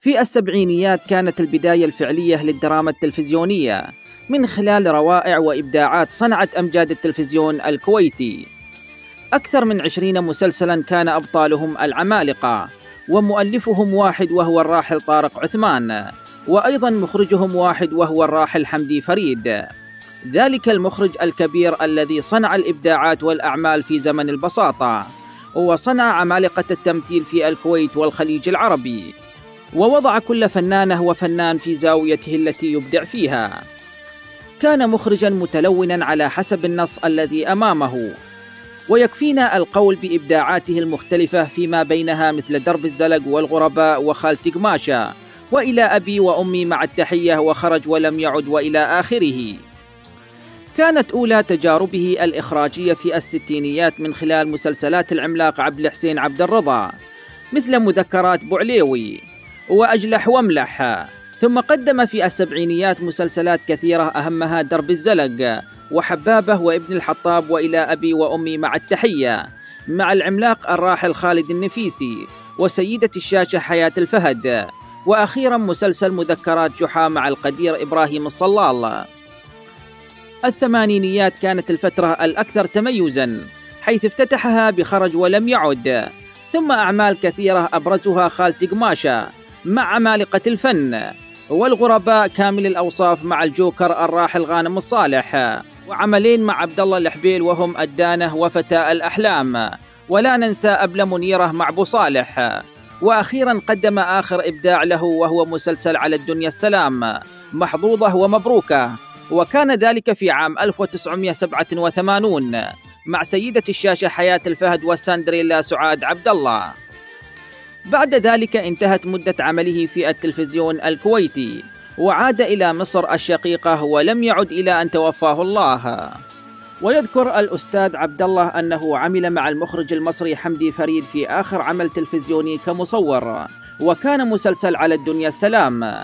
في السبعينيات كانت البداية الفعلية للدراما التلفزيونية من خلال روائع وإبداعات صنعت أمجاد التلفزيون الكويتي. أكثر من عشرين مسلسلا كان أبطالهم العمالقة ومؤلفهم واحد وهو الراحل طارق عثمان وأيضا مخرجهم واحد وهو الراحل حمدي فريد. ذلك المخرج الكبير الذي صنع الإبداعات والأعمال في زمن البساطة وصنع عمالقة التمثيل في الكويت والخليج العربي. ووضع كل فنانه وفنان في زاويته التي يبدع فيها. كان مخرجا متلونا على حسب النص الذي أمامه. ويكفينا القول بإبداعاته المختلفة فيما بينها مثل درب الزلق والغرباء وخالتي قماشة وإلى أبي وأمي مع التحية وخرج ولم يعد وإلى آخره. كانت أولى تجاربه الإخراجية في الستينيات من خلال مسلسلات العملاق عبد الحسين عبد الرضا مثل مذكرات بوعليوي وأجلح واملح. ثم قدم في السبعينيات مسلسلات كثيرة أهمها درب الزلق وحبابه وابن الحطاب وإلى أبي وأمي مع التحية مع العملاق الراحل خالد النفيسي وسيدة الشاشة حياة الفهد وأخيرا مسلسل مذكرات جحا مع القدير إبراهيم الصلال. الثمانينيات كانت الفترة الأكثر تميزا حيث افتتحها بخرج ولم يعد ثم أعمال كثيرة أبرزها خالتي قماشة. مع عمالقة الفن والغرباء كامل الأوصاف مع الجوكر الراحل غانم الصالح وعملين مع عبد الله الحبيل وهم الدانة وفتاة الأحلام. ولا ننسى أبلة منيرة مع أبو صالح. وأخيرا قدم آخر إبداع له وهو مسلسل على الدنيا السلام. محظوظة ومبروكة. وكان ذلك في عام 1987 مع سيدة الشاشة حياة الفهد والساندريلا سعاد عبد الله بعد ذلك انتهت مدة عمله في التلفزيون الكويتي وعاد إلى مصر الشقيقة ولم يعد إلى أن توفاه الله. ويذكر الأستاذ عبد الله أنه عمل مع المخرج المصري حمدي فريد في آخر عمل تلفزيوني كمصور وكان مسلسل على الدنيا السلام.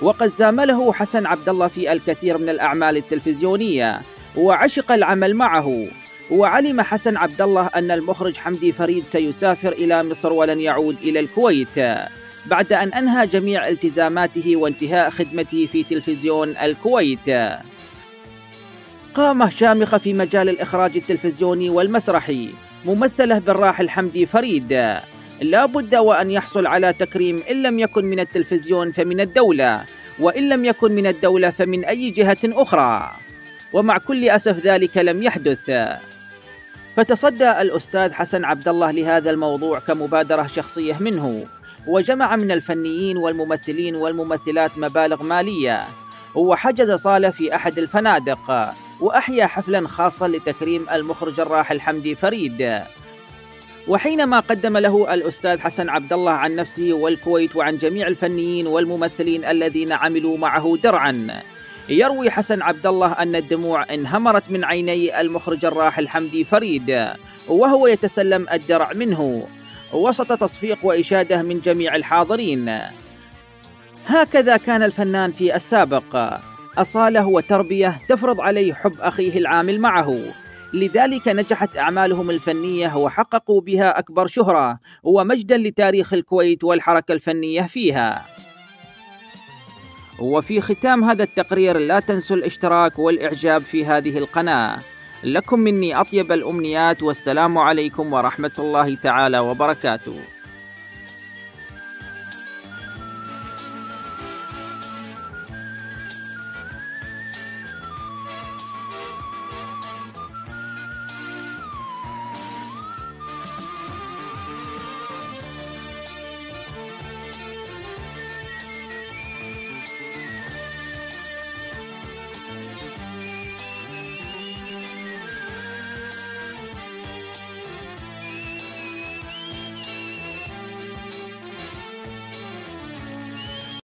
وقد زامله حسن عبد الله في الكثير من الأعمال التلفزيونية وعشق العمل معه. وعلم حسن عبد الله أن المخرج حمدي فريد سيسافر إلى مصر ولن يعود إلى الكويت. بعد أن أنهى جميع التزاماته وانتهاء خدمته في تلفزيون الكويت. قامة شامخة في مجال الإخراج التلفزيوني والمسرحي ممثلة بالراحل حمدي فريد. لا بد وأن يحصل على تكريم إن لم يكن من التلفزيون فمن الدولة وإن لم يكن من الدولة فمن أي جهة أخرى. ومع كل أسف ذلك لم يحدث. فتصدى الأستاذ حسن عبد الله لهذا الموضوع كمبادرة شخصية منه وجمع من الفنيين والممثلين والممثلات مبالغ مالية. وحجز صالة في أحد الفنادق وأحيا حفلا خاصا لتكريم المخرج الراحل حمدي فريد. وحينما قدم له الأستاذ حسن عبد الله عن نفسه والكويت وعن جميع الفنيين والممثلين الذين عملوا معه درعا يروي حسن عبد الله أن الدموع انهمرت من عيني المخرج الراحل حمدي فريد وهو يتسلم الدرع منه. وسط تصفيق وإشادة من جميع الحاضرين. هكذا كان الفنان في السابق. أصالة وتربية تفرض عليه حب أخيه العامل معه. لذلك نجحت أعمالهم الفنية وحققوا بها أكبر شهرة ومجدا لتاريخ الكويت والحركة الفنية فيها. وفي ختام هذا التقرير لا تنسوا الاشتراك والإعجاب في هذه القناة. لكم مني أطيب الأمنيات والسلام عليكم ورحمة الله تعالى وبركاته.